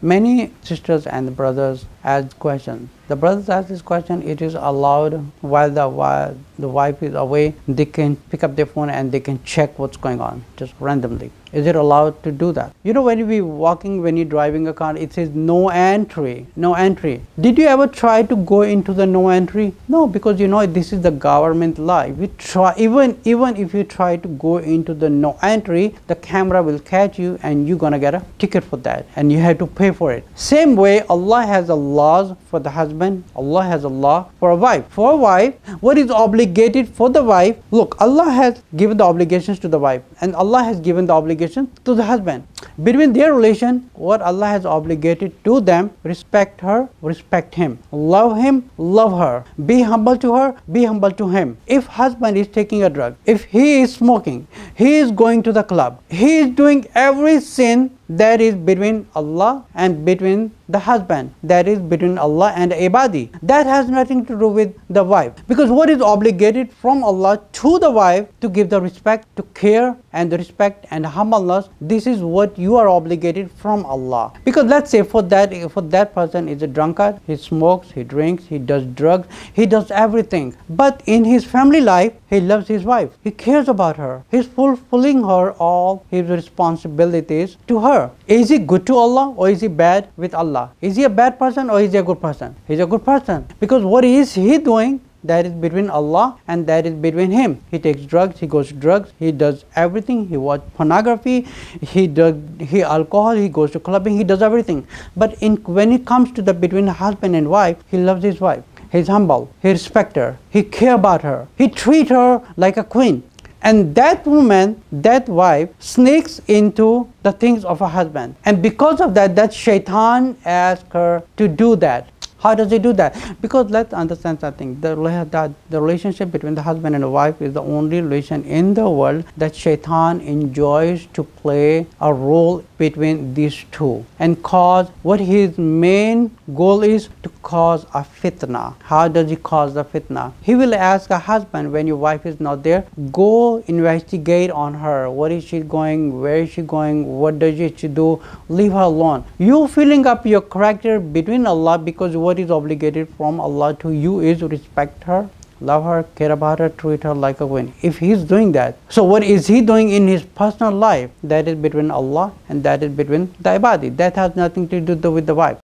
Many sisters and brothers ask question. The brothers ask this question, it is allowed while the, while the wife is away, they can pick up their phone and they can check what's going on just randomly. Is it allowed to do that? You know, when you be walking, when you're driving a car, it says no entry, no entry. Did you ever try to go into the no entry? No, because you know this is the government. If you try, even even if you try to go into the no entry, the camera will catch you and you're gonna get a ticket for that, and you have to pay for it. Same way, Allah has a laws for the husband. Allah has a law for a wife. For a wife, what is obligated for the wife? Look, Allah has given the obligations to the wife, and Allah has given the obligation to the husband. Between their relation, what Allah has obligated to them, respect her, respect him. Love him, love her. Be humble to her, be humble to him. If husband is taking a drug, if he is smoking, he is going to the club, he is doing every sin that is between Allah and between the husband that is between Allah and ibadi. That has nothing to do with the wife. Because what is obligated from Allah to the wife to give the respect to care and the respect and humbleness this is what you are obligated from Allah. Because let's say for that for that person is a drunkard he smokes he drinks he does drugs he does everything. But in his family life he loves his wife. He cares about her. He's fulfilling her all his responsibilities to her. Is he good to Allah or is he bad with Allah? Is he a bad person or is he a good person? He's a good person because what is he doing? That is between Allah and that is between him. He takes drugs, he goes to drugs, he does everything, he watch pornography, he does he alcohol, he goes to clubbing, he does everything. But in when it comes to the between husband and wife, he loves his wife. He's humble, he respect her, he care about her, he treat her like a queen. And that woman, that wife, sneaks into the things of her husband. And because of that, that shaitan asked her to do that. How does he do that? Because let's understand something. The, the, the relationship between the husband and the wife is the only relation in the world that shaitan enjoys to play a role between these two and cause what his main goal is to cause a fitna. How does he cause the fitna? He will ask a husband when your wife is not there, go investigate on her. What is she going? Where is she going? What does she do? Leave her alone. You filling up your character between Allah because what is obligated from Allah to you is respect her, love her, care about her, treat her like a queen. If he is doing that, so what is he doing in his personal life? That is between Allah and that is between the ibadi. That has nothing to do with the wife.